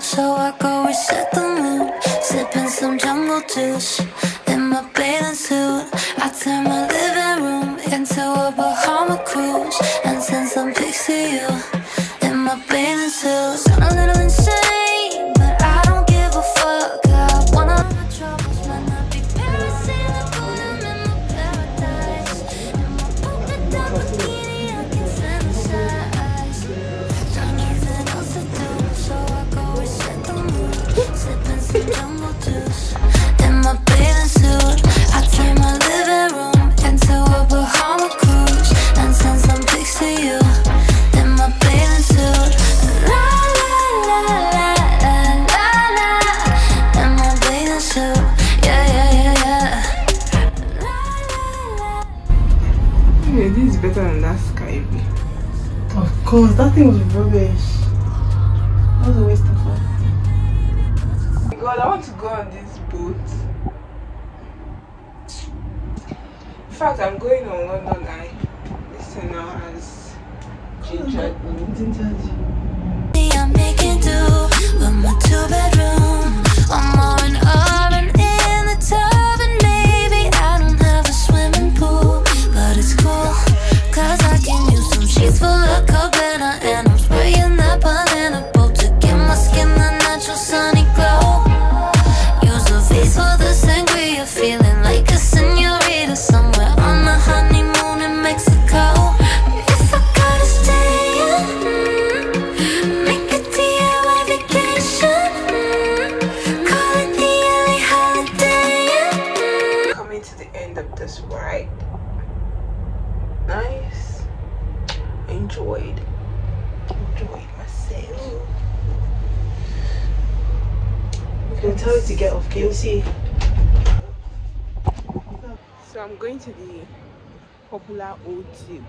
So I go reset the mood, sipping some jungle juice in my bathing suit. I turn my living room into a Bahama cruise and send some pics to you in my bathing suit. course, that thing was rubbish. That was a waste of time. God, I want to go on this boat. In fact, I'm going on London to get off KFC. So I'm going to the popular old tube.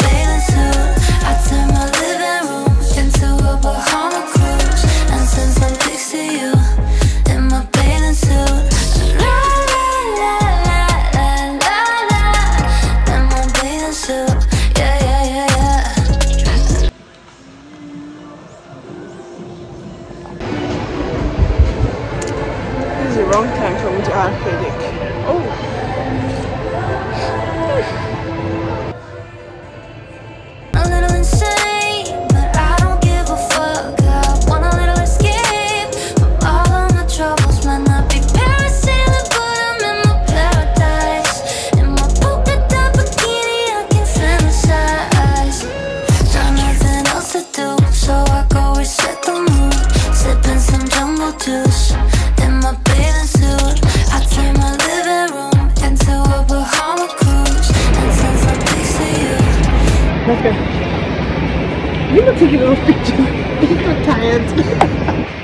I turn my living room into a You're not taking little picture. You're tired.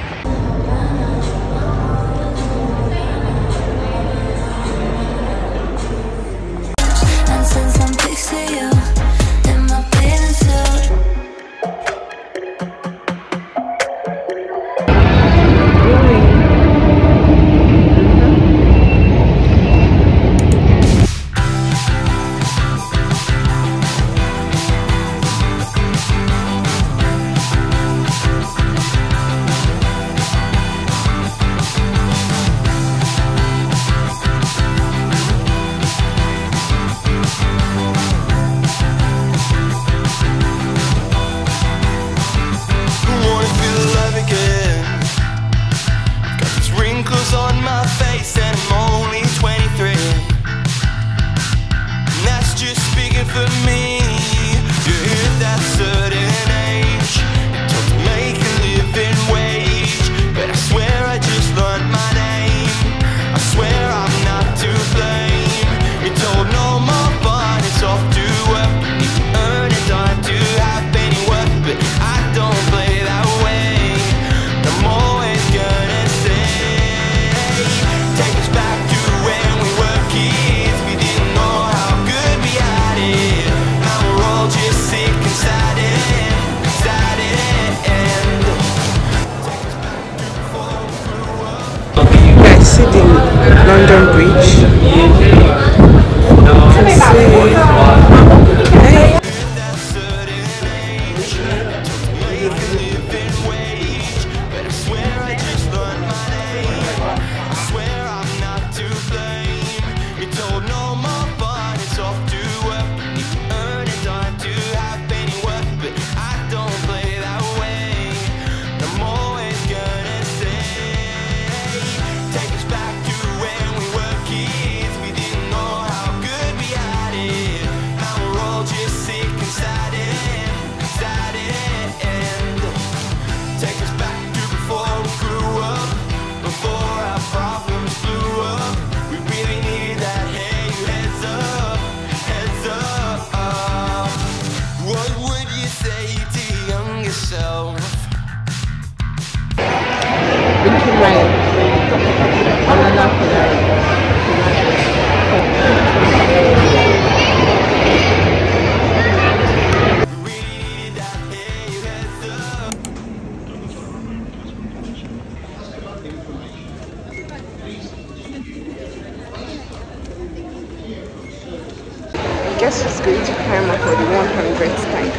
guess she's going to climb up for the 100th time.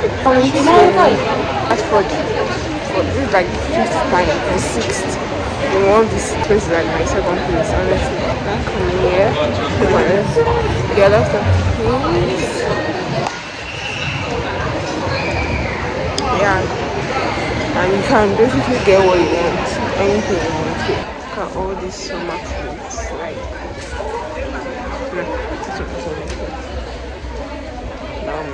To Ashford for this is like the fifth time or sixth. In one of these places like my second place, honestly. Back from here, a lot of things. Yeah. And you can basically get what you want, anything you want. Look at all these summer clothes. Like. Um,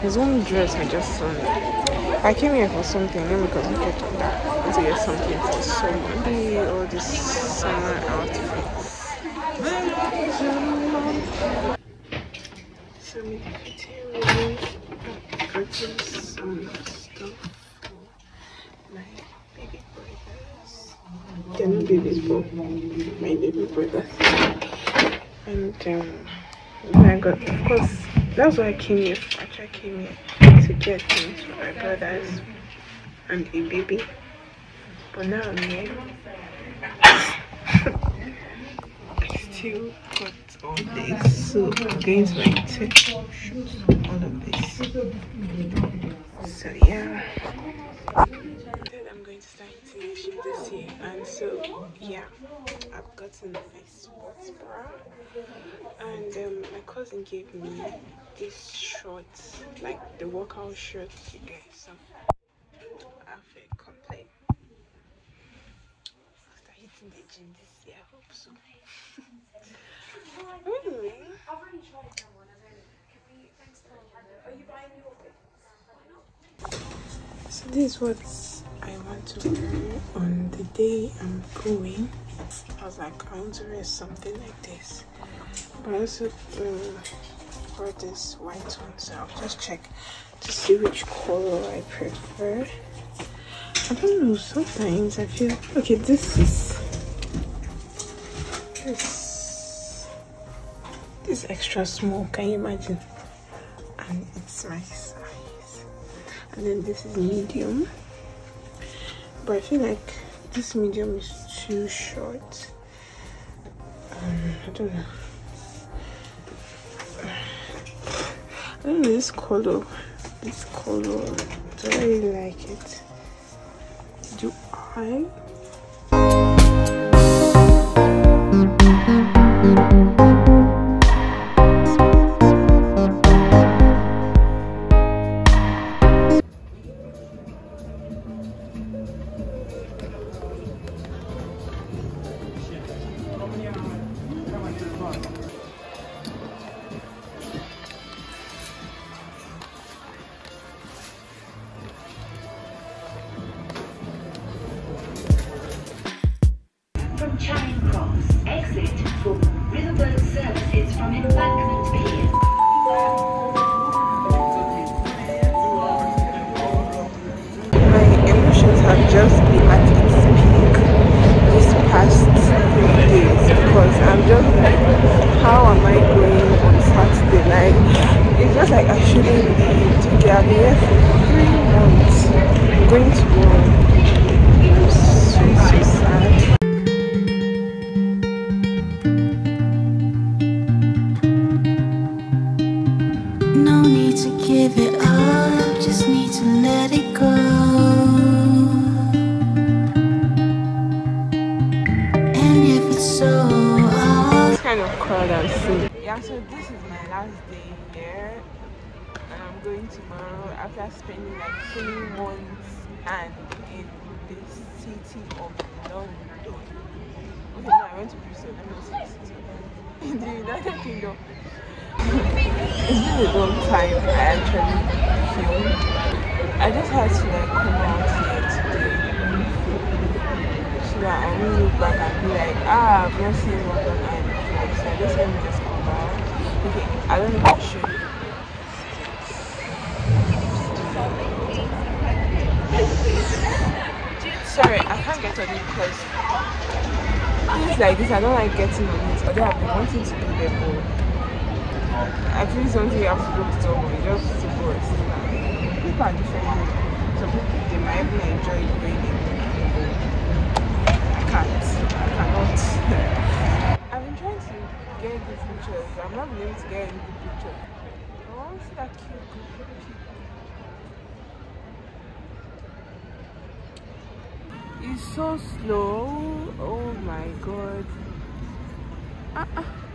there's one dress I just saw. I came here for something, let me concentrate on that. I want to get something for summer. See all these summer outfits. So fitting purchase some stuff my baby brothers. They're not babies, but my baby brothers. And um, I got, of course, that's why I came here. Actually, I came here get things for my brothers and a baby. But now I'm here. I still got all this, so I'm going to take shoot all of this. So yeah. Said I'm going to start fish this year, and so yeah, gotten my sports bra, and um, my cousin gave me this shorts, like the workout shorts you get some outfit complete. After hitting the gym this year, I hope so. anyway. I've already tried someone. Can we? Thanks hand. Are you buying your? So this is what I want to wear on the day I'm going. I was like, I want to wear something like this. But I also um, brought this white one, so I'll just check to see which color I prefer. I don't know, sometimes I feel okay, this is this this extra small, can you imagine? And it's my size and then this is medium but i feel like this medium is too short um, i don't know. I don't know this color. This color. Do i really like it? Do i Going on Saturday? Like, it's just like I shouldn't be been here for three months. I'm going to go. No need to give it up, just need to let it go. And if it's so kind of crowd see. Yeah, so this is my last day here. And I'm going tomorrow after spending like three months and in the city of London. Okay, no, I went to Bristol. Let me see the city. In the United Kingdom. it's been a long time I actually filmed. I just had to like come out here today so that I won't look back and be like, ah, I've not seen London Eye before. So just come back. Okay, I don't know if I show. Sorry, I can't get on it because things like this, I don't like getting on it. Although I've been wanting to do them, but I feel something you have to look somewhere. You just to go. People are different. Some people they might even enjoy going in. I can't. I cannot. I've been trying to get good pictures. I'm not been able to get any good picture. I want to see that cute, good. It's so slow. Oh my god. Uh-uh. Why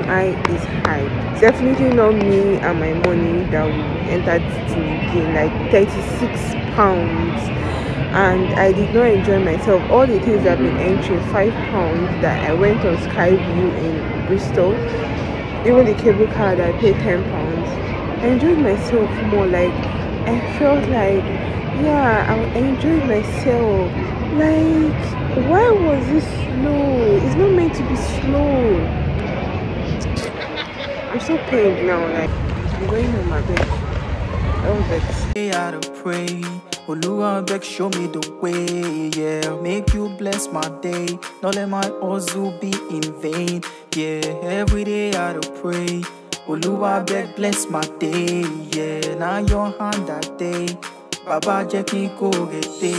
Eye is high. Definitely not me and my money that will enter this thing again. Like 36 pounds. And I did not enjoy myself. All the things I've been entering, five pounds that I went on Skyview in Bristol. Even the cable car that I paid ten pounds. I enjoyed myself more. Like I felt like yeah, I enjoyed myself. Like why was it slow? It's not meant to be slow. I'm so pained now, like I'm going on my bed. Oh, but Day I to pray. Oluwa beg, show me the way. Yeah, make you bless my day. Don't let my hustle be in vain. Yeah, every day I to pray. Oluwa beg, bless my day. Yeah, now your hand that day. Baba kí n kó rete,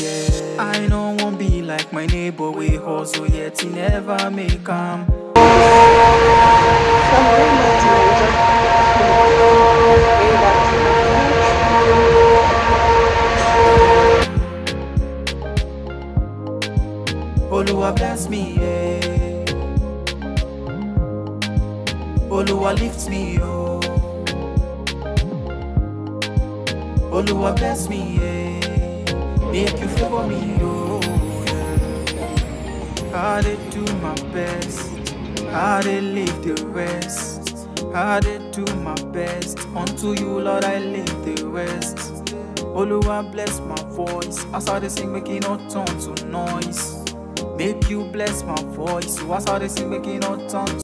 yeah. I no wan be like my neighbor wey hustle yet he never make am. Oluwa bless me, yeah. Oluwa lift me, oh. Oluwa bless me, yeah. Make you favor me, oh. Yeah. I did do my best. I did leave the rest. I did do my best. Unto you, Lord, I leave the rest. Oluwa bless my voice. As I sing, make it not to noise. Make you bless my voice. As I sing, make it not turn